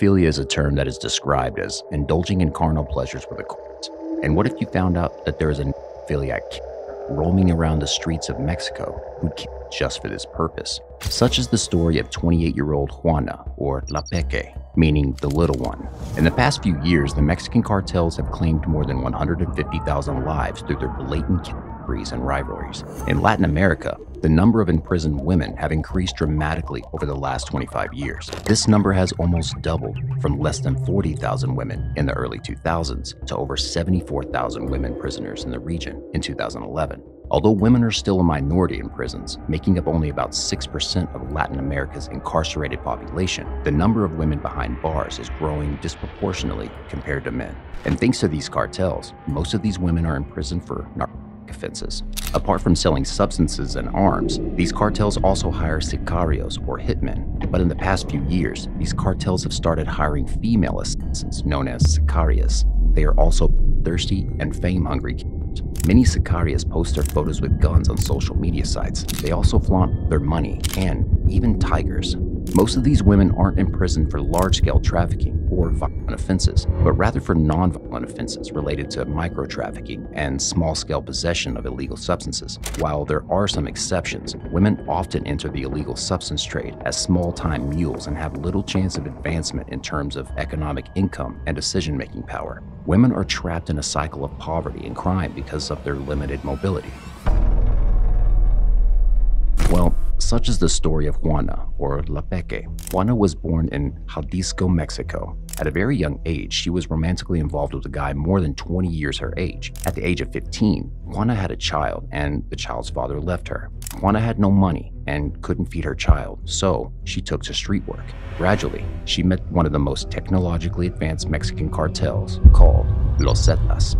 Necrophilia is a term that is described as indulging in carnal pleasures with a corpse. And what if you found out that there is a necrophiliac roaming around the streets of Mexico who killed just for this purpose? Such is the story of 28 year old Juana, or La Peque, meaning the little one. In the past few years, the Mexican cartels have claimed more than 150,000 lives through their blatant killings and rivalries. In Latin America, the number of imprisoned women have increased dramatically over the last 25 years. This number has almost doubled from less than 40,000 women in the early 2000s to over 74,000 women prisoners in the region in 2011. Although women are still a minority in prisons, making up only about 6% of Latin America's incarcerated population, the number of women behind bars is growing disproportionately compared to men. And thanks to these cartels, most of these women are in prison for narcotics offenses. Apart from selling substances and arms, these cartels also hire sicarios or hitmen. But in the past few years, these cartels have started hiring female assassins known as sicarias. They are also thirsty and fame-hungry Many sicarias post their photos with guns on social media sites. They also flaunt their money and even tigers. Most of these women aren't in prison for large-scale trafficking or violent offenses, but rather for non-violent offenses related to micro-trafficking and small-scale possession of illegal substances. While there are some exceptions, women often enter the illegal substance trade as small-time mules and have little chance of advancement in terms of economic income and decision-making power. Women are trapped in a cycle of poverty and crime because of their limited mobility. Well, such is the story of Juana, or La Peque. Juana was born in Jalisco, Mexico. At a very young age, she was romantically involved with a guy more than 20 years her age. At the age of 15, Juana had a child, and the child's father left her. Juana had no money and couldn't feed her child, so she took to street work. Gradually, she met one of the most technologically advanced Mexican cartels called Los Zetas.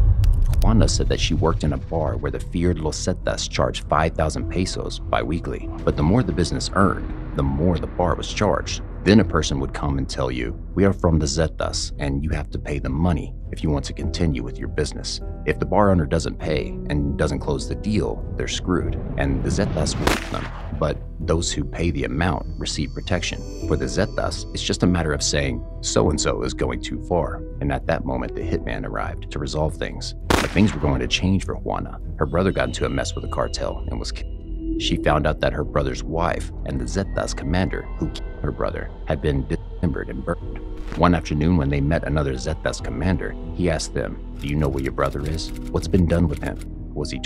Juana said that she worked in a bar where the feared Los Zetas charged 5,000 pesos bi-weekly. But the more the business earned, the more the bar was charged. Then a person would come and tell you, we are from the Zetas and you have to pay them money if you want to continue with your business. If the bar owner doesn't pay and doesn't close the deal, they're screwed, and the Zetas will them. But those who pay the amount receive protection. For the Zetas, it's just a matter of saying, so-and-so is going too far. And at that moment, the hitman arrived to resolve things. But things were going to change for Juana. Her brother got into a mess with the cartel and was killed. She found out that her brother's wife and the Zetas commander, who killed her brother, had been dismembered and burned. One afternoon, when they met another Zetas commander, he asked them, Do you know where your brother is? What's been done with him? Was he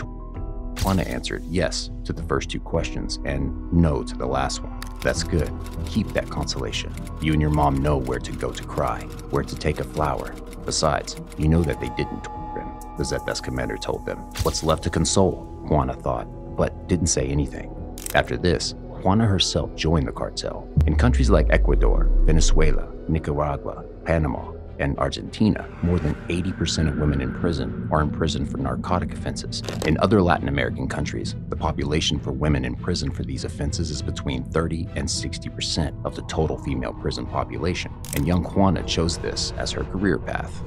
Juana answered yes to the first two questions and no to the last one. That's good. Keep that consolation. You and your mom know where to go to cry, where to take a flower. Besides, you know that they didn't the Zetas commander told them. What's left to console? Juana thought but didn't say anything. After this, Juana herself joined the cartel. In countries like Ecuador, Venezuela, Nicaragua, Panama, and Argentina, more than 80% of women in prison are in prison for narcotic offenses. In other Latin American countries, the population for women in prison for these offenses is between 30 and 60% of the total female prison population, and young Juana chose this as her career path.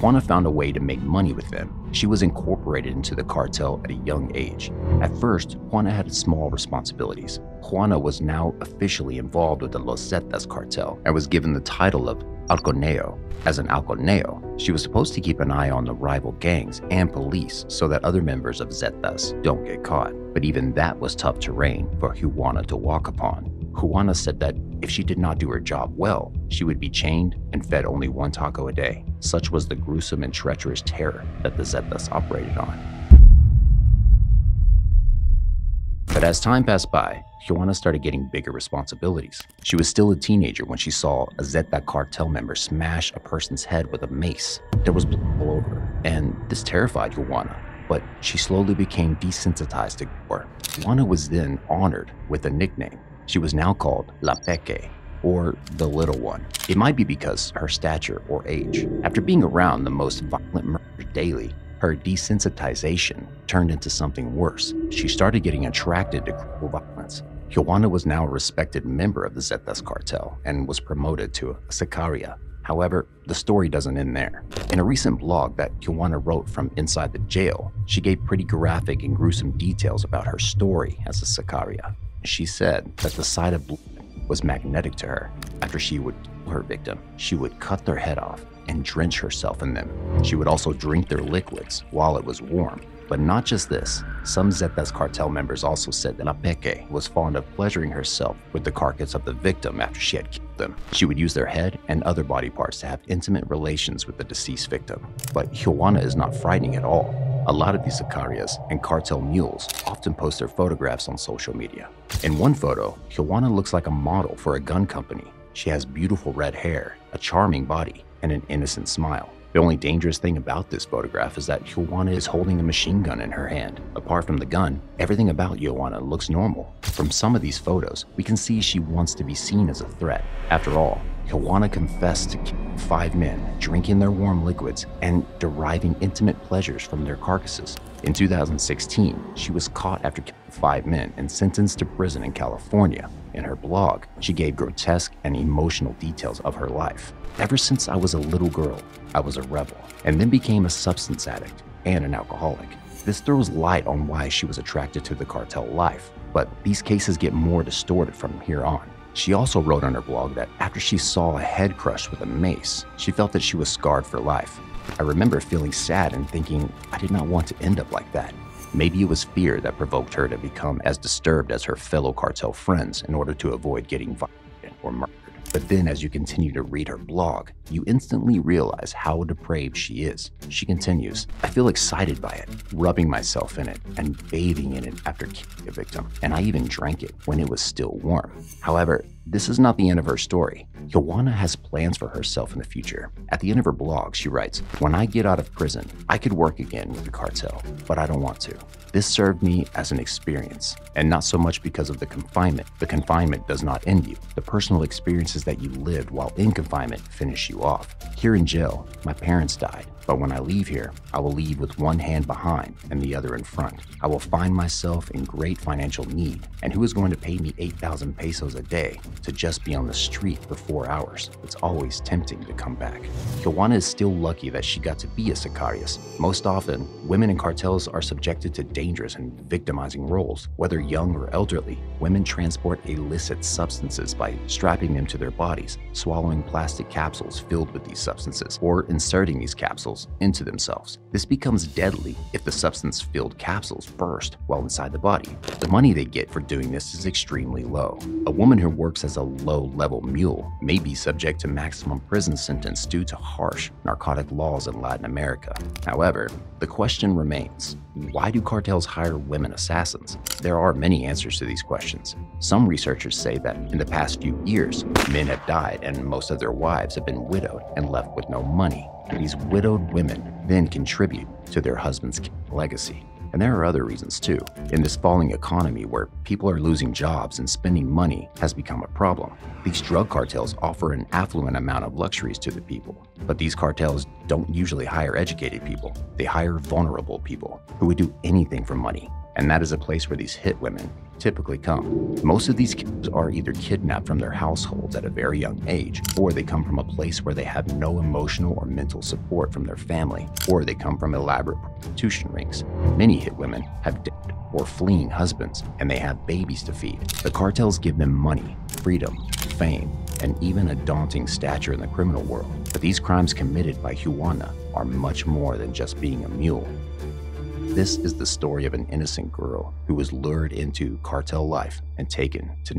Juana found a way to make money with them. She was incorporated into the cartel at a young age. At first, Juana had small responsibilities. Juana was now officially involved with the Los Zetas cartel and was given the title of Halconeo. As an Halconeo, she was supposed to keep an eye on the rival gangs and police so that other members of Zetas don't get caught. But even that was tough terrain for Juana to walk upon. Juana said that if she did not do her job well, she would be chained and fed only one taco a day. Such was the gruesome and treacherous terror that the Zetas operated on. But as time passed by, Juana started getting bigger responsibilities. She was still a teenager when she saw a Zeta cartel member smash a person's head with a mace. There was blood all over, and this terrified Juana, but she slowly became desensitized to gore. Juana was then honored with a nickname, she was now called La Peque, or the Little One. It might be because her stature or age. After being around the most violent murder daily, her desensitization turned into something worse. She started getting attracted to cruel. Juana was now a respected member of the Zetas cartel and was promoted to a Sicaria. However, the story doesn't end there. In a recent blog that Juana wrote from inside the jail, she gave pretty graphic and gruesome details about her story as a Sicaria. She said that the sight of blood was magnetic to her. After she would kill her victim, she would cut their head off and drench herself in them. She would also drink their liquids while it was warm. But not just this, some Zetas cartel members also said that La Peque was fond of pleasuring herself with the carcass of the victim after she had killed them. She would use their head and other body parts to have intimate relations with the deceased victim. But Juana is not frightening at all. A lot of these sicarias and cartel mules often post their photographs on social media. In one photo, Juana looks like a model for a gun company. She has beautiful red hair, a charming body, and an innocent smile. The only dangerous thing about this photograph is that Juana is holding a machine gun in her hand. Apart from the gun, everything about Juana looks normal. From some of these photos, we can see she wants to be seen as a threat. After all, Juana confessed to killing five men, drinking their warm liquids, and deriving intimate pleasures from their carcasses. In 2016, she was caught after killing five men and sentenced to prison in California. In her blog, she gave grotesque and emotional details of her life. Ever since I was a little girl, I was a rebel, and then became a substance addict and an alcoholic. This throws light on why she was attracted to the cartel life, but these cases get more distorted from here on. She also wrote on her blog that after she saw a head crushed with a mace, she felt that she was scarred for life. I remember feeling sad and thinking I did not want to end up like that. Maybe it was fear that provoked her to become as disturbed as her fellow cartel friends in order to avoid getting violent or murdered. But then, as you continue to read her blog, you instantly realize how depraved she is. She continues, I feel excited by it, rubbing myself in it and bathing in it after killing a victim, and I even drank it when it was still warm. However, this is not the end of her story. Joanna has plans for herself in the future. At the end of her blog, she writes, When I get out of prison, I could work again with the cartel, but I don't want to. This served me as an experience, and not so much because of the confinement. The confinement does not end you. The personal experiences that you lived while in confinement finish you off. Here in jail, my parents died, but when I leave here, I will leave with one hand behind and the other in front. I will find myself in great financial need, and who is going to pay me 8,000 pesos a day to just be on the street for four hours? It's always tempting to come back. Joanna is still lucky that she got to be a Sicarius. Most often, women in cartels are subjected to dangerous and victimizing roles. Whether young or elderly, women transport illicit substances by strapping them to their bodies, swallowing plastic capsules filled with these substances, or inserting these capsules into themselves. This becomes deadly if the substance-filled capsules burst while inside the body. The money they get for doing this is extremely low. A woman who works as a low-level mule may be subject to maximum prison sentence due to harsh narcotic laws in Latin America. However, the question remains, why do cartels hire women assassins? There are many answers to these questions. Some researchers say that in the past few years, men have died and most of their wives have been widowed and left with no money. These widowed women then contribute to their husband's legacy. And there are other reasons too. In this falling economy where people are losing jobs and spending money has become a problem. These drug cartels offer an affluent amount of luxuries to the people. But these cartels don't usually hire educated people. They hire vulnerable people who would do anything for money. And that is a place where these hit women typically come. Most of these kids are either kidnapped from their households at a very young age, or they come from a place where they have no emotional or mental support from their family, or they come from elaborate prostitution rings. Many hit women have dead or fleeing husbands, and they have babies to feed. The cartels give them money, freedom, fame, and even a daunting stature in the criminal world. But these crimes committed by Juana are much more than just being a mule. This is the story of an innocent girl who was lured into cartel life and taken to